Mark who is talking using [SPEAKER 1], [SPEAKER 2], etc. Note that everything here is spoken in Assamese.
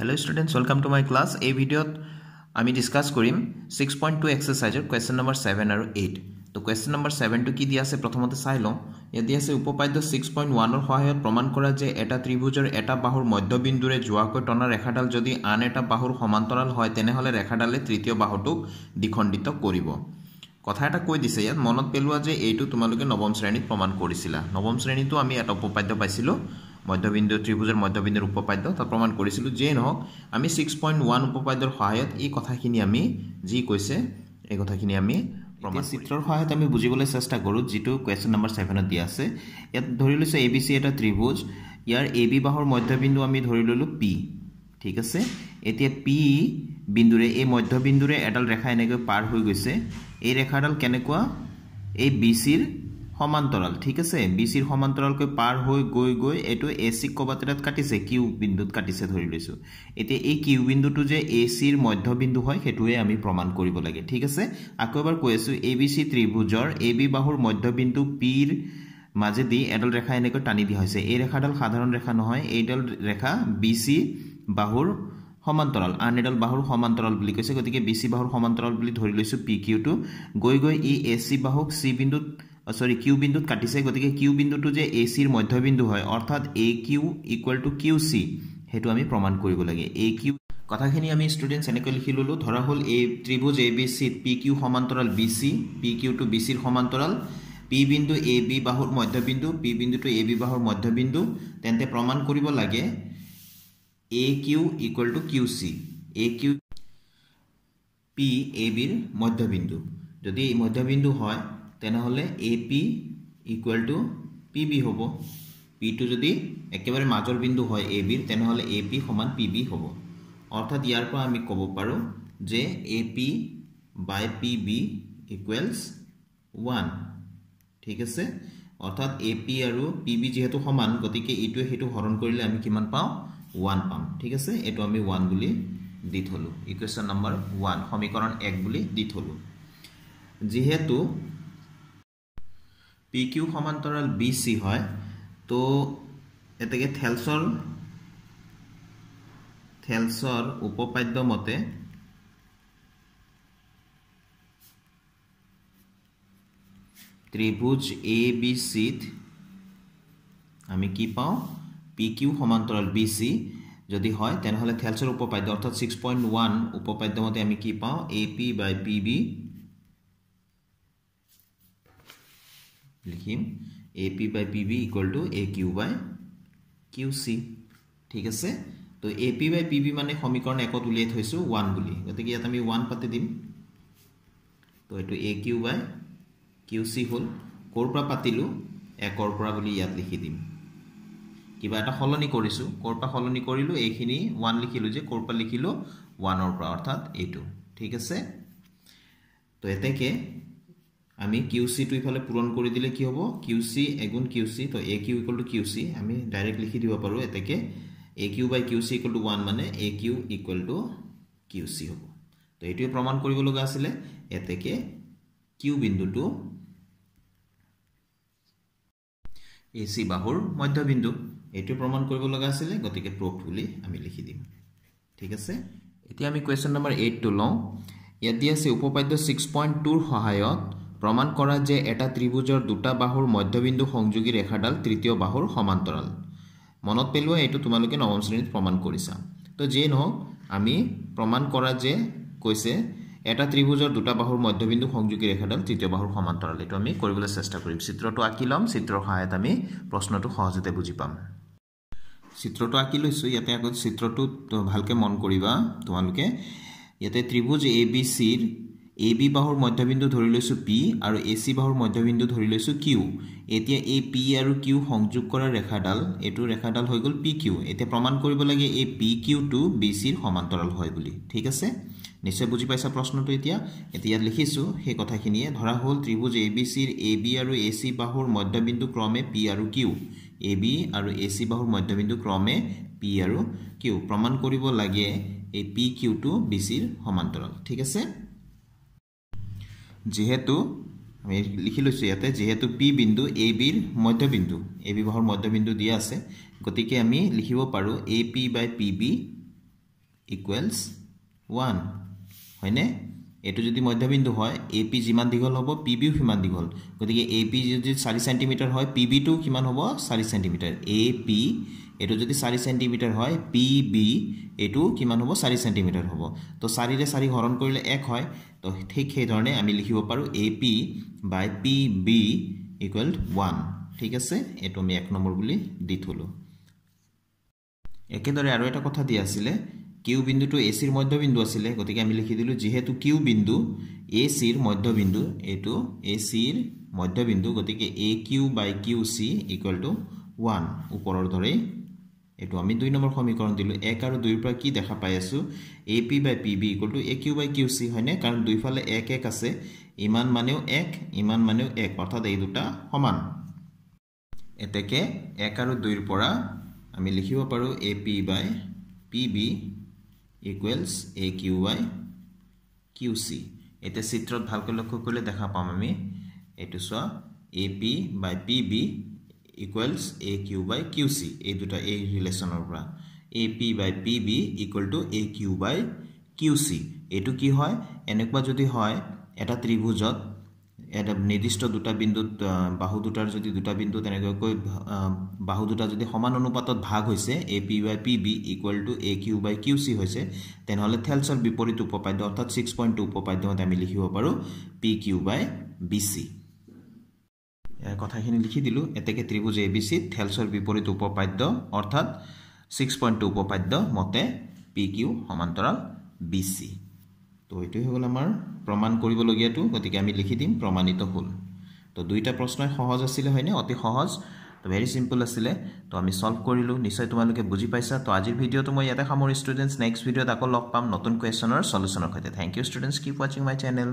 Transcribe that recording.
[SPEAKER 1] Hello' students welcome to my class এই ভিডিঅ'ত আমি ডিছকাছ কৰিম ছিক্স পইণ্ট টু এক্সাৰচাইজৰ কুৱেশ্যন নম্বৰ ছেভেন আৰু এইট তো কুৱেশ্যন নম্বৰ ছেভেনটো কি দিয়া আছে? প্ৰথমতে চাই লওঁ। ইয়াত দিয়া আছে উপপাদ্য ছিক্স পইণ্ট ওৱানৰ সহায়ত প্ৰমাণ কৰা যে এটা ত্ৰিভুজৰ এটা বাহুৰ মধ্যবিন্দুৰে যোৱাকৈ টনা ৰেখাডাল যদি আন এটা বাহুৰ সমান্তৰাল হয় তেনেহ'লে ৰেখাডালে তৃতীয় বাহুটোক দ্বিখণ্ডিত কৰিব। কথা এটা কৈ দিছে ইয়াত মনত পেলোৱা যে এইটো তোমালোকে নৱম শ্ৰেণীত প্ৰমাণ কৰিছিলা। নৱম শ্ৰেণীতো আমি এটা উপপাদ্য পাইছিলোঁ। মধ্যবিন্দু ত্ৰিভুজৰ মধ্যবিন্দুৰ উপপাদ্য তাত প্ৰমাণ কৰিছিলোঁ যিয়ে নহওক আমি ছিক্স পইণ্ট ওৱান উপপাদ্যৰ সহায়ত এই কথাখিনি আমি যি কৈছে এই কথাখিনি আমি প্ৰমাণ চিত্ৰৰ সহায়ত আমি বুজিবলৈ চেষ্টা কৰোঁ যিটো কুৱেশ্যন নম্বৰ ছেভেনত দিয়া আছে। ইয়াত ধৰি লৈছোঁ এ বি চি এটা ত্ৰিভুজ ইয়াৰ এ বি বাহুৰ মধ্যবিন্দু আমি ধৰি ল'লোঁ পি ঠিক আছে? এতিয়া পি বিন্দুৰে এই মধ্যবিন্দুৰে এডাল ৰেখা এনেকৈ পাৰ হৈ গৈছে। এই ৰেখাডাল কেনেকুৱা? এই বি চিৰ সমান্তৰাল ঠিক আছে? বি চিৰ সমান্তৰালকৈ পাৰ হৈ গৈ গৈ এইটো এ চিক ক'ৰবাত এটাত কাটিছে কিউ বিন্দুত কাটিছে ধৰি লৈছোঁ। এতিয়া এই কিউ বিন্দুটো যে এ চিৰ মধ্যবিন্দু হয় সেইটোৱে আমি প্ৰমাণ কৰিব লাগে ঠিক আছে? আকৌ এবাৰ কৈ আছোঁ এ বি চি ত্ৰিভুজৰ এ বি বাহুৰ মধ্যবিন্দু পিৰ মাজেদি এডাল ৰেখা এনেকৈ টানি দিয়া হৈছে। এই ৰেখাডাল সাধাৰণ ৰেখা নহয় এইডাল ৰেখা বি চি বাহুৰ সমান্তৰাল আন এডাল বাহুৰ সমান্তৰাল বুলি কৈছে। গতিকে বি চি বাহুৰ সমান্তৰাল বুলি ধৰি লৈছোঁ পি কিউটো। গৈ গৈ ই এ চি বাহুক চি বিন্দুত চৰি কিউ বিন্দুত কাটিছে গতিকে কিউ বিন্দুটো যে এ চিৰ মধ্যবিন্দু হয় অৰ্থাৎ A Q equal to Q C সেইটো আমি প্ৰমাণ কৰিব লাগে। এ কিউ কথাখিনি আমি ষ্টুডেণ্টছ এনেকৈ লিখি ল'লোঁ। ধৰা হ'ল এই ত্ৰিভুজ এ বি চিত পি কিউ সমান্তৰাল B C P Q to B চিৰ সমান্তৰাল। পি বিন্দু এ বি বাহুৰ মধ্যবিন্দু পি বিন্দুটো এ বি বাহুৰ মধ্যবিন্দু। তেন্তে প্ৰমাণ কৰিব লাগে A Q equal to Q C A Q P A বিৰ মধ্যবিন্দু। যদি মধ্যবিন্দু হয় তেনেহ'লে A P equal to P B হ'ব। পিটো যদি একেবাৰে মাজৰ বিন্দু হয় এ বিৰ তেনেহ'লে এ পি সমান পি বি হ'ব। অৰ্থাৎ ইয়াৰ পৰা আমি ক'ব পাৰোঁ যে A P by P B equals one ঠিক আছে? অৰ্থাৎ এ পি আৰু পি বি যিহেতু সমান গতিকে এইটোৱে সেইটো হৰণ কৰিলে আমি কিমান পাওঁ? ওৱান পাম। ঠিক আছে? এইটো আমি ওৱান বুলি দি থ'লোঁ। ইকুৱেশ্যন নম্বৰ ওৱান সমীকৰণ এক বুলি দি থ'লোঁ। যিহেতু পি কিউ সমান্তৰাল বি চি হয়। তো এতেকে থেলছৰ থেলছৰ উপপাদ্য মতে ত্ৰিভুজ এ বি চিত আমি কি পাওঁ? পি কিউ সমান্তৰাল বি চি যদি হয় তেনেহ'লে থেলছৰ উপপাদ্য অৰ্থাৎ ছিক্স পইণ্ট ওৱান উপপাদ্য মতে আমি কি পাওঁ? A P by P B লিখিম। A P by P B equal to A Q by Q C ঠিক আছে? তো A P by P B মানে সমীকৰণ একত উলিয়াই থৈছোঁ ওৱান বুলি। গতিকে ইয়াত আমি ওৱান পাতি দিম। তো এইটো A Q by Q C হ'ল। ক'ৰ পৰা পাতিলোঁ? একৰ পৰা বুলি ইয়াত লিখি দিম। কিবা এটা সলনি কৰিছোঁ। ক'ৰ পৰা সলনি কৰিলোঁ? এইখিনি ওৱান লিখিলোঁ যে ক'ৰ পৰা লিখিলোঁ? ওৱানৰ পৰা অৰ্থাৎ এইটো। ঠিক আছে? তো এতেকে আমি কিউ চিটো ইফালে পূৰণ কৰি দিলে কি হ'ব? কিউ চি এগুণ কিউ চি তো A Q equal to Q C আমি ডাইৰেক্ট লিখি দিব পাৰোঁ এতেকে। A Q by Q C equal to one মানে A Q equal to Q C হ'ব। তো এইটোৱে প্ৰমাণ কৰিব লগা আছিলে। এতেকে কিউ বিন্দুটো এ চি বাহুৰ মধ্যবিন্দু। এইটো প্ৰমাণ কৰিব লগা আছিলে গতিকে প্ৰুফ বুলি আমি লিখি দিম। ঠিক আছে? এতিয়া আমি কুৱেশ্যন নম্বৰ এইটটো লওঁ। ইয়াত দিয়া আছে উপপাদ্য ছিক্স পইণ্ট টুৰ সহায়ত প্ৰমাণ কৰা যে এটা ত্ৰিভুজৰ দুটা বাহুৰ মধ্যবিন্দু সংযোগী ৰেখাডাল তৃতীয় বাহুৰ সমান্তৰাল। মনত পেলোৱা এইটো তোমালোকে নৱম শ্ৰেণীত প্ৰমাণ কৰিছা। তো যিয়ে নহওক আমি প্ৰমাণ কৰা যে কৈছে এটা ত্ৰিভুজৰ দুটা বাহুৰ মধ্যবিন্দু সংযোগী ৰেখাডাল তৃতীয় বাহুৰ সমান্তৰাল। এইটো আমি কৰিবলৈ চেষ্টা কৰিম। চিত্ৰটো আঁকি ল'ম চিত্ৰৰ সহায়ত আমি প্ৰশ্নটো সহজতে বুজি পাম। চিত্ৰটো আঁকি লৈছোঁ ইয়াতে আকৌ চিত্ৰটোত ভালকৈ মন কৰিবা। তোমালোকে ইয়াতে ত্ৰিভুজ এ বি চিৰ এ বি বাহুৰ মধ্যবিন্দু ধৰি লৈছোঁ পি আৰু এ চি বাহুৰ মধ্যবিন্দু ধৰি লৈছোঁ কিউ এতিয়া এই পি আৰু কিউ সংযোগ কৰা ৰেখাডাল এইটো ৰেখাডাল হৈ গ'ল পি কিউ এতিয়া প্ৰমাণ কৰিব লাগে এই পি কিউটো বি চিৰ সমান্তৰাল হয় বুলি। ঠিক আছে? নিশ্চয় বুজি পাইছা প্ৰশ্নটো এতিয়া? এতিয়া ইয়াত লিখিছোঁ সেই কথাখিনিয়ে ধৰা হ'ল ত্ৰিভুজ এ বি চিৰ এ বি আৰু এ চি বাহুৰ মধ্যবিন্দু ক্ৰমে পি আৰু কিউ এ বি আৰু এ চি বাহুৰ মধ্যবিন্দু ক্ৰমে পি আৰু কিউ প্ৰমাণ কৰিব লাগে এই পি কিউটো বি চিৰ সমান্তৰাল। ঠিক আছে? যিহেতু আমি লিখি লৈছোঁ ইয়াতে যিহেতু পি বিন্দু এ বিৰ মধ্যবিন্দু। এ বি বাহুৰ মধ্যবিন্দু দিয়া আছে। গতিকে আমি লিখিব পাৰোঁ A P by P B equals one হয়নে? এইটো যদি মধ্যবিন্দু হয় এ পি যিমান দীঘল হ'ব পি বিও সিমান দীঘল। গতিকে এ পি যদি চাৰি চেণ্টিমিটাৰ হয় পি বিটো কিমান হ'ব? চাৰি চেণ্টিমিটাৰ এ পি এইটো যদি চাৰি চেণ্টিমিটাৰ হয় পি বি এইটো কিমান হ'ব? চাৰি চেণ্টিমিটাৰ হ'ব। তো চাৰিৰে চাৰি হৰণ কৰিলে এক হয়। তো ঠিক সেইধৰণে আমি লিখিব পাৰোঁ A P by P B equal one ঠিক আছে? এইটো আমি এক নম্বৰ বুলি দি থলোঁ। একেদৰে আৰু এটা কথা দিয়া আছিলে। কিউ বিন্দুটো এ চিৰ মধ্যবিন্দু আছিলে গতিকে আমি লিখি দিলোঁ যিহেতু কিউ বিন্দু এ চিৰ মধ্যবিন্দু এইটো এ চিৰ মধ্যবিন্দু গতিকে A Q by Q C equal to one ওপৰৰ দৰেই। এইটো আমি দুই নম্বৰ সমীকৰণ দিলোঁ। এক আৰু দুইৰ পৰা কি দেখা পাই আছোঁ? A P by P B equal to A Q by Q C হয়নে? কাৰণ দুইফালে এক এক আছে। ইমান মানেও এক ইমান মানেও এক অৰ্থাৎ এই দুটা সমান। এতেকে এক আৰু দুইৰ পৰা আমি লিখিব পাৰোঁ A P by P B equals A Q by Q C এতিয়া চিত্ৰত ভালকৈ লক্ষ্য কৰিলে দেখা পাম আমি। এইটো চোৱা A P by P B equals A Q by Q C এই দুটা এই ৰিলেশ্যনৰ পৰা। A P by P B equal to A Q by Q C এইটো কি হয়? এনেকুৱা যদি হয় এটা ত্ৰিভুজত এটা নিৰ্দিষ্ট দুটা বিন্দুত বাহু দুটাৰ যদি দুটা বিন্দু তেনেকুৱাকৈ বাহু দুটা যদি সমান অনুপাতত ভাগ হৈছে A P by P B equal to A Q by Q C হৈছে তেনেহ'লে থেলছৰ বিপৰীত উপপাদ্য অৰ্থাৎ ছিক্স পইণ্ট টু উপপাদ্যমতে আমি লিখিব পাৰোঁ P Q by B C কথাখিনি লিখি দিলোঁ এতেকে ত্ৰিভুজ এ বি চিত থেলছৰ বিপৰীত উপপাদ্য অৰ্থাৎ ছিক্স পইণ্ট টু উপপাদ্য মতে পি কিউ সমান্তৰাল বি চি তো এইটোৱে হৈ গ'ল আমাৰ প্ৰমাণ কৰিবলগীয়াটো গতিকে আমি লিখি দিম প্ৰমাণিত হ'ল। তো দুইটা প্ৰশ্নই সহজ আছিলে হয়নে? অতি সহজ তো ভেৰি চিম্পল আছিলে। তো আমি ছল্ভ কৰিলোঁ নিশ্চয় তোমালোকে বুজি পাইছা। তো আজিৰ ভিডিঅ'টো মই ইয়াতে সামৰি ষ্টুডেণ্টছ নেক্সট ভিডিঅ'ত আকৌ লগ পাম নতুন কুৱেশ্যনৰ চলিউশ্যনৰ সৈতে। থেংক ইউ ষ্টুডেণ্টছ কিপ ৱাচিং মাই চেনেল